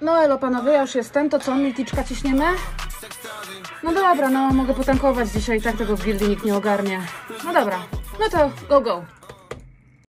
No elo, panowie, ja już jestem. To co, milticzka ciśniemy? No dobra, no mogę potankować dzisiaj, tak tego w gildii nikt nie ogarnie. No dobra, no to go, go.